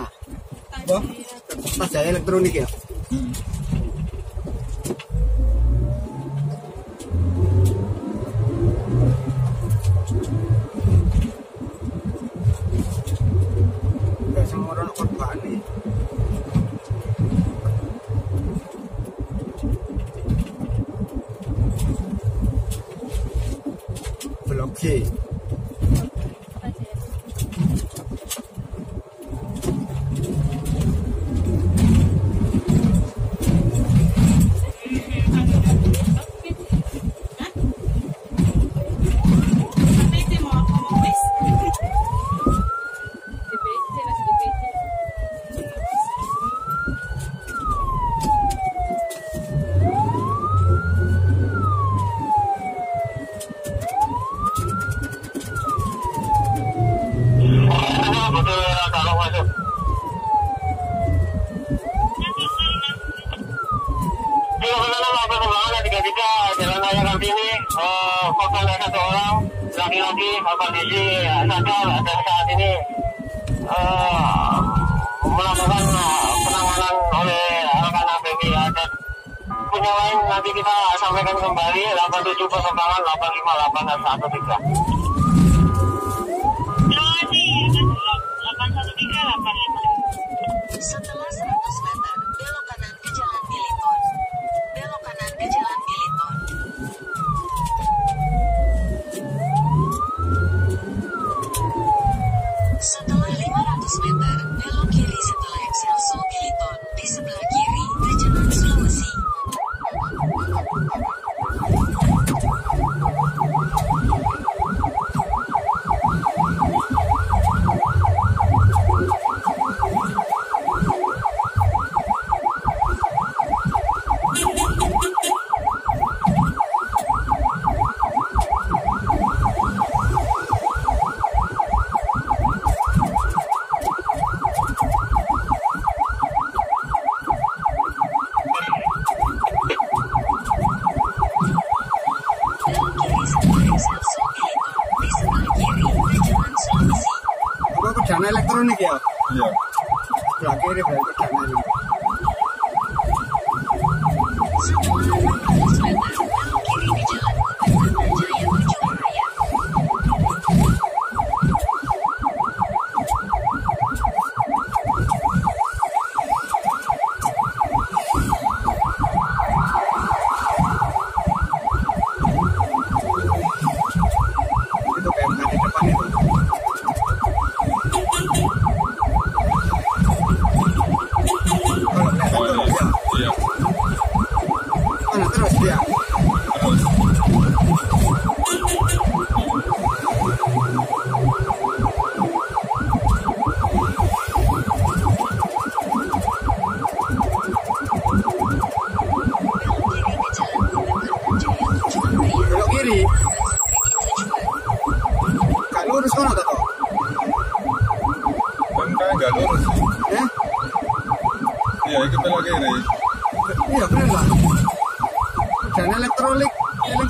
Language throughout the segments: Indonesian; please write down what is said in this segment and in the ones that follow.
mana? Apa? Saja elektronik ya. Okay. kondisi sadar dan saat ini uh, melakukan eh, penanganan oleh rekan ABB ya, dan punya lain nanti kita sampaikan kembali 87 8708 858 dan 13. it hurt.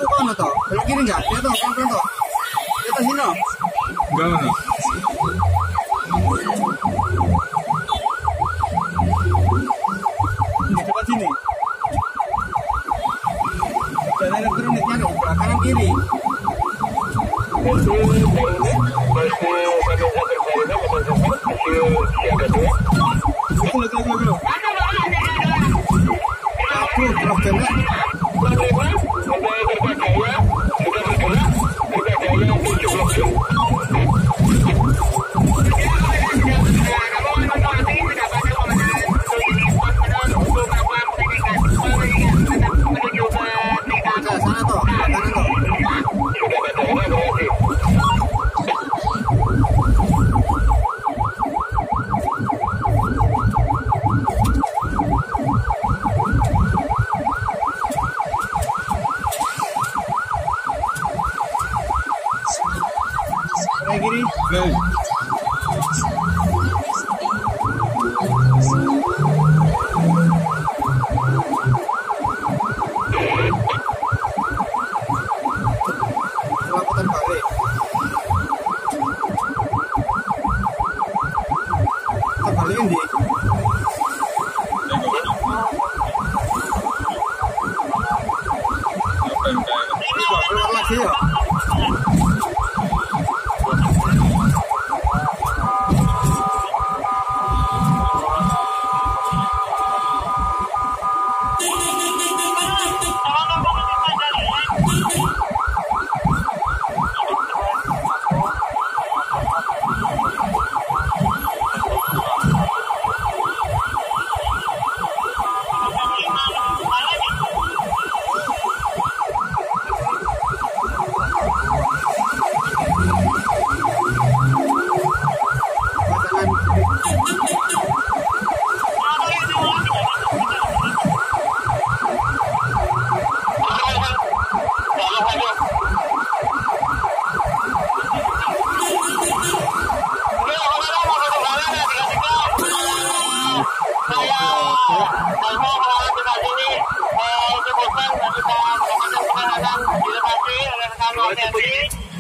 tuh kono toh belok kiri. Nggak ya Thank you.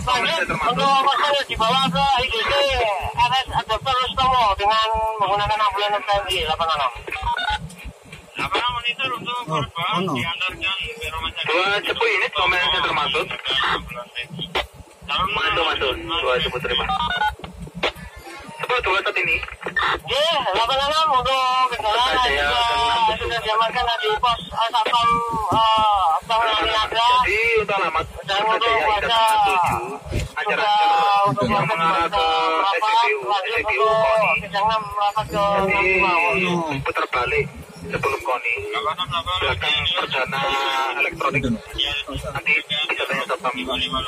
Untuk ke RS Dr. Rustomo dengan menggunakan ambulans TNI 86 Apakah monitor untuk korban ono. diantarkan ke rumah sakit? Dua cepu ini komen yang termasuk. Calon Masuk masuk. Dua cepu terima. Cepu dua saat ini. Oke, 86 untuk juga sudah diamankan di pos Satpam. Jadi untuk alamat Dan untuk Jaya Indah warga 7 acara juga untuk yang warga mengarah ke SPBU SPBU Koni. Merapat ke Jadi putar balik sebelum Koni. Perdana elektronik. Nanti bisa tanya satpam.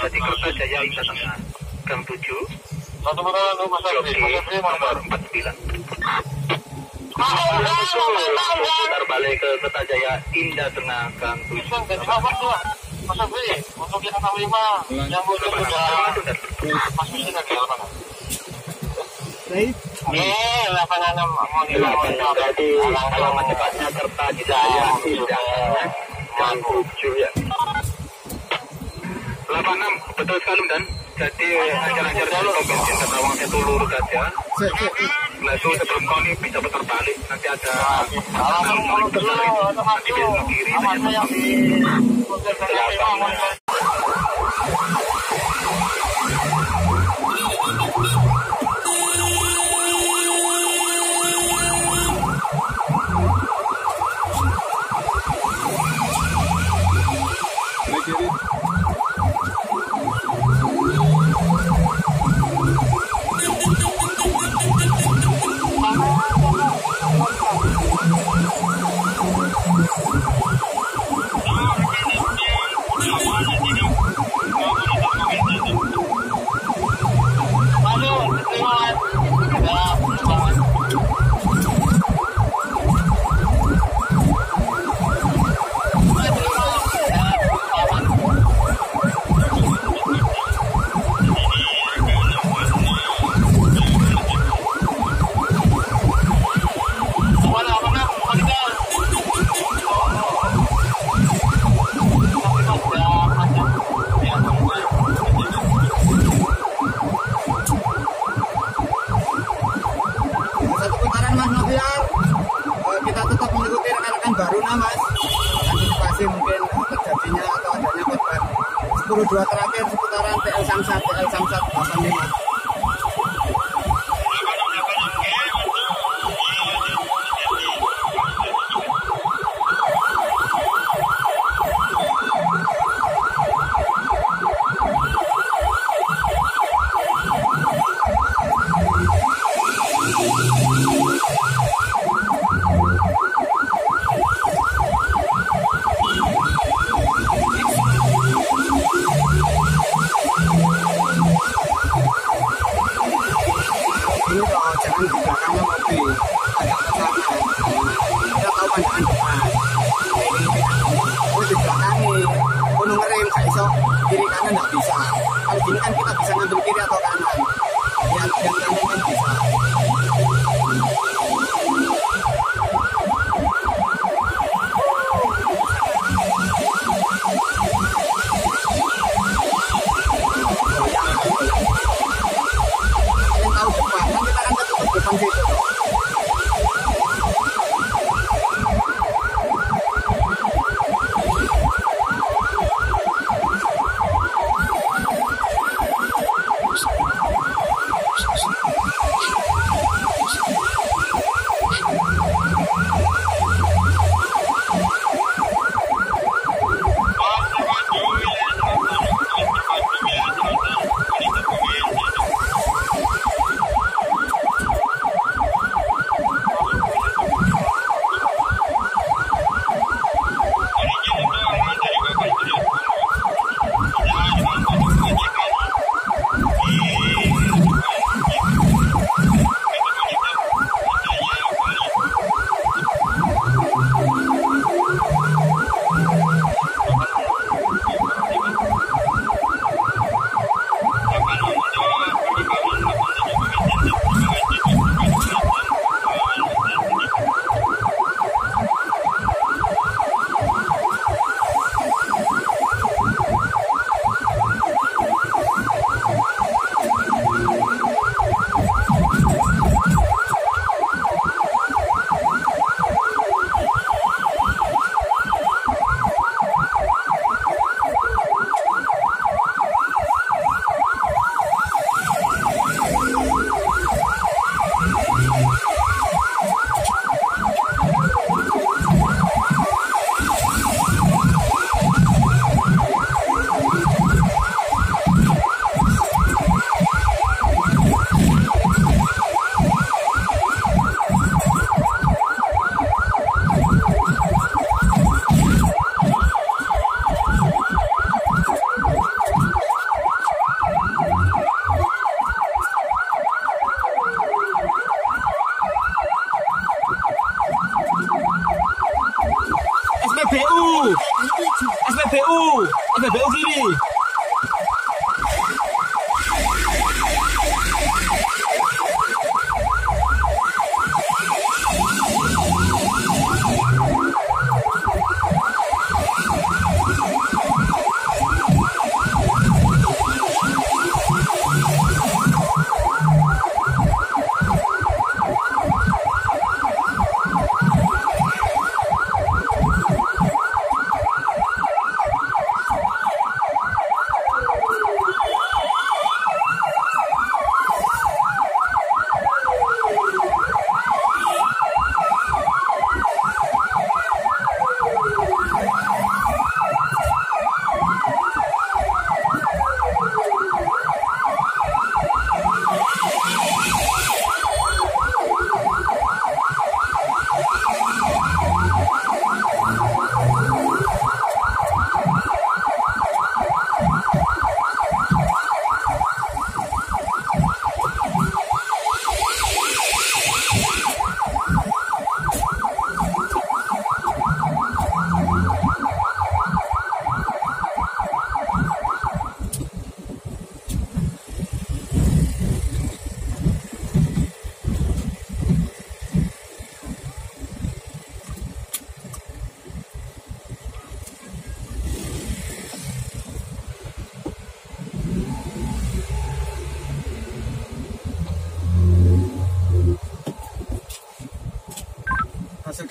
Jadi Kertajaya Indah Tengah gang 7 Nomor mantap. 49 Masuk, Mas, mantap, Mas. putar balik ke Kertajaya Indah Tengah gang 7 Bisa jadi apa dua? Mas Febri, untuk kita enam lima yang mau di Berarti alamat cepatnya Kertajaya Indah gang 7 ya 86 betul sekali dan jadi ajar-ajar pom bensin ke Tawang itu lurus saja. Setelah itu sebelum kau ini bisa putar balik nanti ada kalau dulu untuk nanti maju, belok kiri saja yang di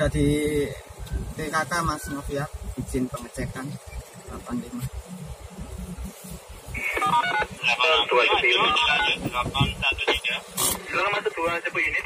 hasil dari TKK Mas Novia izin pengecekan 85 Dua lanjut delapan satu tiga Silakan masuk dua satu unit.